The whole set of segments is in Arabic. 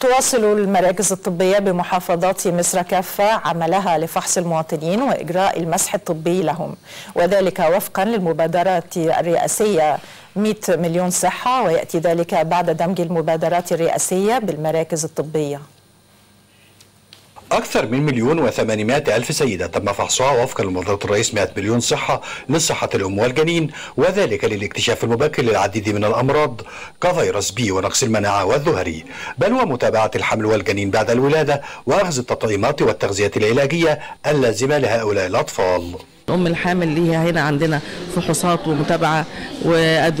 تواصل المراكز الطبية بمحافظات مصر كافة عملها لفحص المواطنين وإجراء المسح الطبي لهم. وذلك وفقا للمبادرات الرئاسية. 100 مليون صحة ويأتي ذلك بعد دمج المبادرات الرئاسية بالمراكز الطبية. أكثر من مليون وثمانمائة ألف سيدة تم فحصها وفقا لمبادرة الرئيس 100 مليون صحة لصحة الأم والجنين وذلك للاكتشاف المبكر للعديد من الأمراض كفيروس B ونقص المناعة والزهري. بل ومتابعة الحمل والجنين بعد الولادة وأخذ التطعيمات والتغذية العلاجية اللازمة لهؤلاء الأطفال. الام الحامل ليها هنا عندنا فحوصات ومتابعة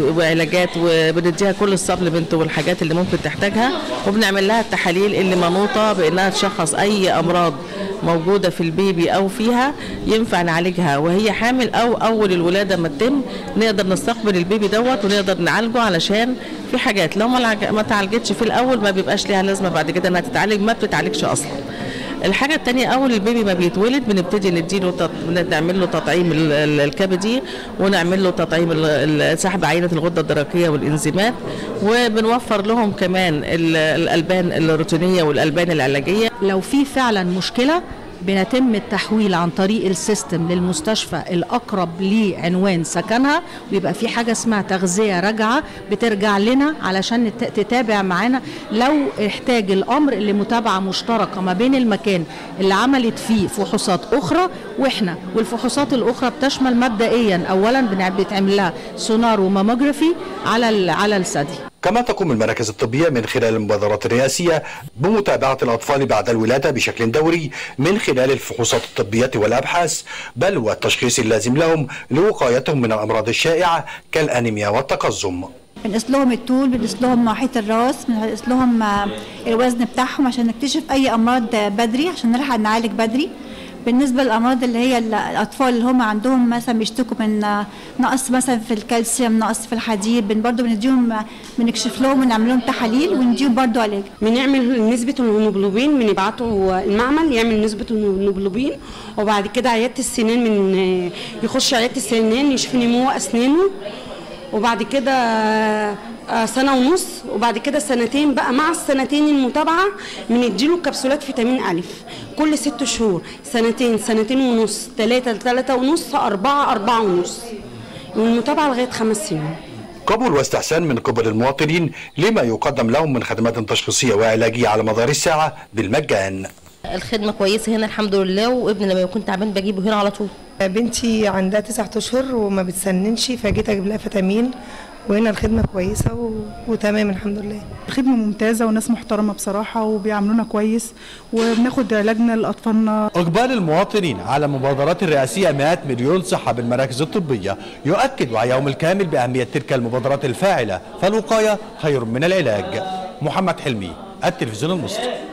وعلاجات وبنديها كل ال supplement والحاجات اللي ممكن تحتاجها وبنعمل لها التحاليل اللي منوطه بإنها تشخص أي أمراض موجودة في ال baby أو فيها ينفع نعالجها وهي حامل أو أول الولادة ما تتم نقدر نستقبل ال baby دوت ونقدر نعالجه علشان في حاجات لو ما تعالجتش في الأول ما بيبقاش ليها لازمة بعد كده إنها تتعالج ما بتتعالجش أصلا. الحاجة الثانية أول ال baby ما بيتولد بنبتدي نديله تط... نعمل له تطعيم الكبدي ونعمل له تطعيم سحب عينة الغدة الدرقية والإنزيمات وبنوفر لهم كمان الألبان الروتينية والألبان العلاجية. لو في فعلا مشكلة بيتم التحويل عن طريق ال system للمستشفى الأقرب لعنوان سكنها. ويبقى في حاجة اسمها تغذية راجعة بترجع لنا علشان تتابع معانا. لو احتاج الأمر لمتابعة مشتركة ما بين المكان اللي عملت فيه فحوصات أخرى وإحنا والفحوصات الأخرى بتشمل مبدئيا اولا بتعمل لها سونار وماموجرافي على على الثدي. كما تقوم المراكز الطبية من خلال المبادرات الرئاسية بمتابعة الأطفال بعد الولادة بشكل دوري من خلال الفحوصات الطبية والأبحاث بل والتشخيص اللازم لهم لوقايتهم من الأمراض الشائعة كالأنيميا والتقزم. بنقيس لهم الطول بنقيس لهم نوعيه الراس بنقيس لهم الوزن بتاعهم عشان نكتشف أي أمراض بدري عشان نلحق نعالج بدري. بالنسبة للأمراض اللي هي الأطفال اللي هم عندهم مثلا بيشتكوا من نقص مثلا في الكالسيوم نقص في الحديد بن برضه بنديهم بنكشف لهم ونعمل لهم تحاليل ونديهم برضه علاج. بنعمل نسبة الهيموجلوبين بنبعته المعمل يعمل نسبة الهيموجلوبين وبعد كده عيادة السنان من يخش عيادة السنان يشوف نمو أسنانه وبعد كده سنة ونص وبعد كده سنتين بقى مع السنتين المتابعة بنديله كبسولات فيتامين ألف كل ست شهور سنتين سنتين ونص ثلاثة ثلاثة ونص أربعة أربعة ونص. والمتابعة لغاية خمس سنين قبول واستحسان من قبل المواطنين لما يقدم لهم من خدمات تشخيصية وعلاجية على مدار الساعة بالمجان. الخدمة كويسة هنا الحمد لله وابني لما يكون تعبان بجيبه هنا على طول. بنتي عندها تسعة أشهر وما بتسننش فجيت أجيب لها فيتامين. وهنا الخدمة كويسة و... وتمام الحمد لله. الخدمة ممتازة وناس محترمة بصراحة وبيعاملونا كويس وبناخد علاجنا لأطفالنا. إقبال المواطنين على المبادرات الرئاسية 100 مليون صحة بالمراكز الطبية يؤكد وعيهم الكامل بأهمية تلك المبادرات الفاعلة فالوقاية خير من العلاج. محمد حلمي التلفزيون المصري.